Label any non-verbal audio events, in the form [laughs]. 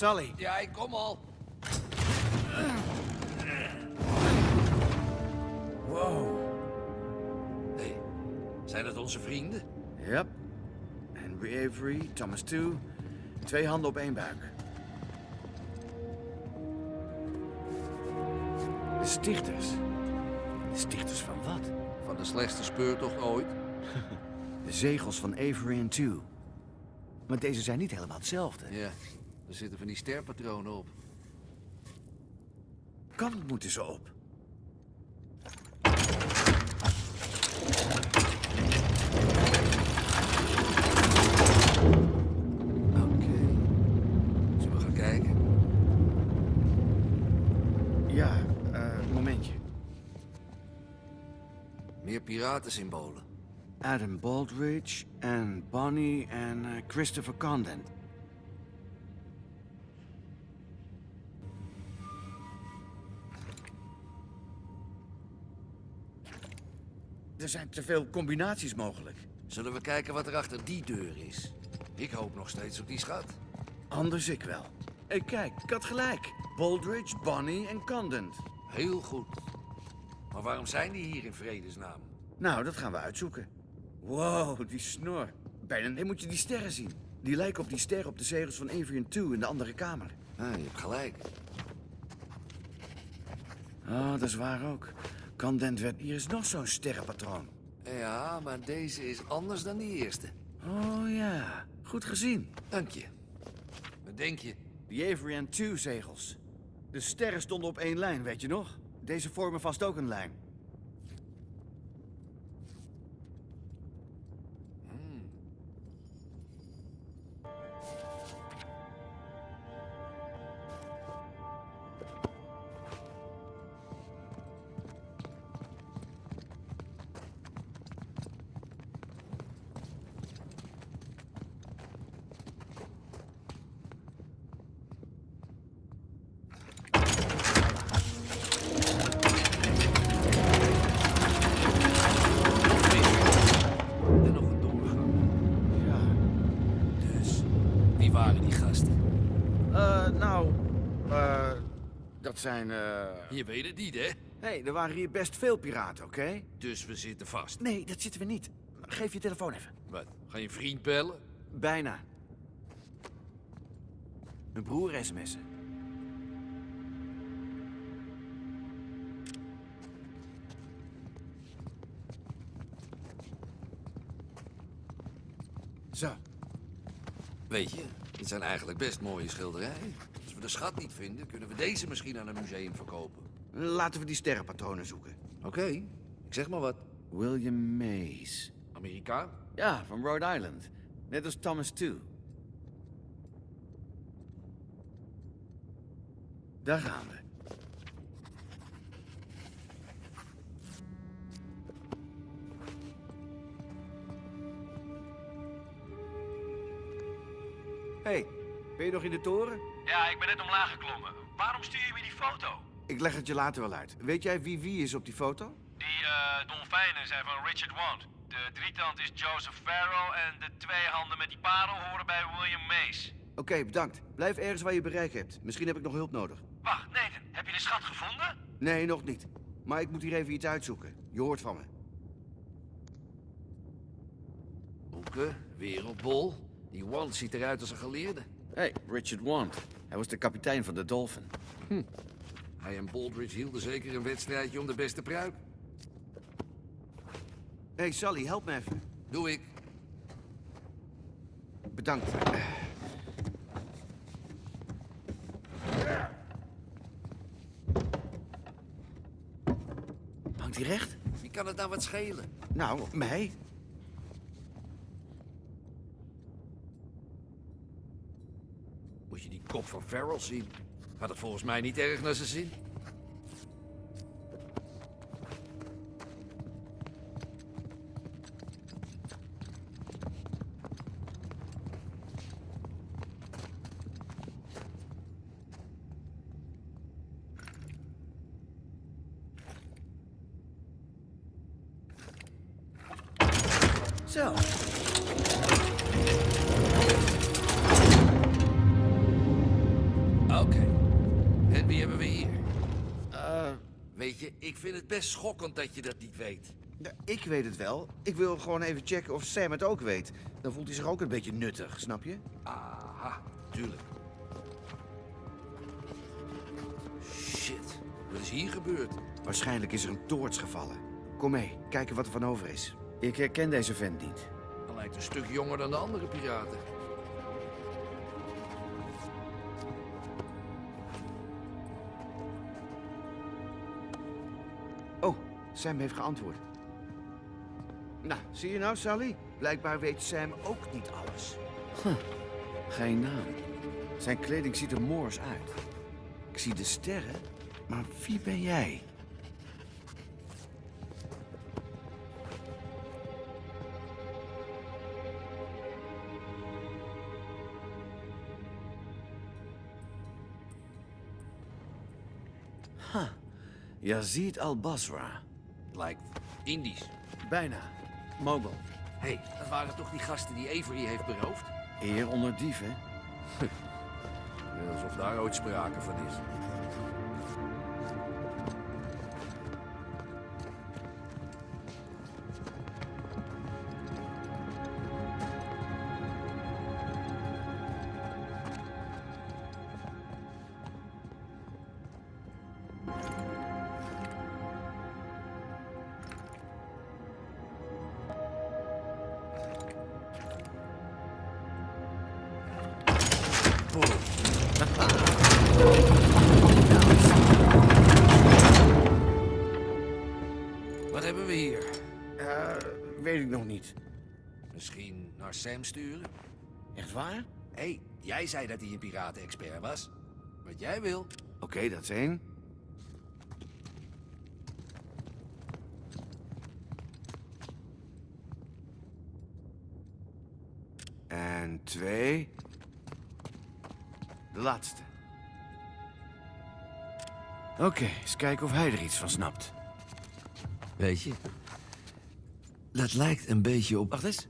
Sully. Ja, ik kom al. Wow. Hé, zijn dat onze vrienden? Yep. Henry Avery, Thomas Two. Twee handen op één buik. De stichters. De stichters van wat? Van de slechtste speurtocht ooit. [laughs] De zegels van Avery en Two. Maar deze zijn niet helemaal hetzelfde. Ja, er zitten van die sterpatronen op. Kant moeten ze op. Oké. Zullen we gaan kijken? Ja, eh, momentje. Meer piratensymbolen. Adam Baldridge en Bonnie en eh, Christopher Condon. Er zijn te veel combinaties mogelijk. Zullen we kijken wat er achter die deur is? Ik hoop nog steeds op die schat. Anders ik wel. Hé, kijk, ik had gelijk. Baldridge, Bonnie en Condon. Heel goed. Maar waarom zijn die hier in vredesnaam? Nou, dat gaan we uitzoeken. Wow, die snor. Bijna nee, moet je die sterren zien. Die lijken op die sterren op de zegels van en Two in de andere kamer. Ah, je hebt gelijk. Oh, dat is waar ook. Condent werd hier is nog zo'n sterrenpatroon. Ja, maar deze is anders dan die eerste. Oh ja, goed gezien. Dank je. Wat denk je? Die Avery en Two zegels. De sterren stonden op één lijn, weet je nog? Deze vormen vast ook een lijn. Dat zijn, eh... Je weet het niet, hè? hey, er waren hier best veel piraten, oké? Dus we zitten vast. Nee, dat zitten we niet. Geef je telefoon even. Wat? Ga je vriend bellen? Bijna. Mijn broer sms'en. Zo, Weet je, dit zijn eigenlijk best mooie schilderijen. Als we de schat niet vinden, kunnen we deze misschien aan een museum verkopen. laten we die sterrenpatronen zoeken. Oké, ik zeg maar wat. William Mays. Amerikaan? Ja, van Rhode Island. Net als Thomas Two. Daar gaan we. hey, ben je nog in de toren? Ja, ik ben net omlaag geklommen. Waarom stuur je me die foto? Ik leg het je later wel uit. Weet jij wie wie is op die foto? Die eh dolfijnen zijn van Richard Want. De drietand is Joseph Farrell en de twee handen met die parel horen bij William Mays. Oké, bedankt. Blijf ergens waar je bereik hebt. Misschien heb ik nog hulp nodig. Wacht, Nathan, heb je de schat gevonden? Nee, nog niet. Maar ik moet hier even iets uitzoeken. Je hoort van me. Oeke, wereldbol. Die Want ziet eruit als een geleerde. Hey, Richard Want. Hij was de kapitein van de Dolphin. Hij en Baldridge hielden zeker een wedstrijdje om de beste pruik. Hey, Sally, help me even. Doe ik. Bedankt. Hangt hij recht? Wie kan het nou wat schelen? Nou, mij. Van Farrell zien? Had het volgens mij niet erg naar zin. Zo. Weet je, ik vind het best schokkend dat je dat niet weet. ja, ik weet het wel. Ik wil gewoon even checken of Sam het ook weet. Dan voelt hij zich ook een beetje nuttig, snap je? Aha, tuurlijk. Shit, wat is hier gebeurd? Waarschijnlijk is er een toorts gevallen. Kom mee, kijken wat er van over is. Ik herken deze vent niet. Hij lijkt een stuk jonger dan de andere piraten. Sam heeft geantwoord. Nou, zie je nou, Sally? Blijkbaar weet Sam ook niet alles. Geen naam. Zijn kleding ziet er moors uit. Ik zie de sterren, maar wie ben jij? Ha, Yazid al-Basra. Lijkt Indisch. Bijna. Mogul. Hé, hey, dat waren toch die gasten die Avery heeft beroofd? Eer onder dieven. [laughs] Alsof daar ooit sprake van is. Weet ik nog niet. Misschien naar Sam sturen? Echt waar? Hé, hey, jij zei dat hij een piratenexpert was. Wat jij wil. Oké, dat is één. En twee. De laatste. Oké, eens kijken of hij er iets van snapt. Weet je, dat lijkt een beetje op... Wacht eens.